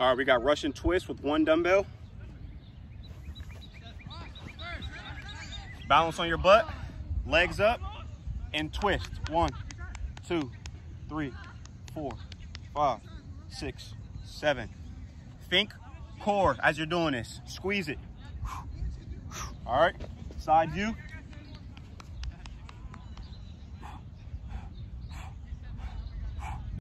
All right, we got Russian twist with one dumbbell. Balance on your butt, legs up, and twist. One, two, three, four, five, six, seven. Think core as you're doing this. Squeeze it. All right, side view.